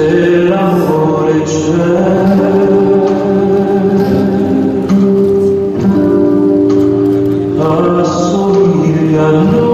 se l'amore c'è assomiglia a noi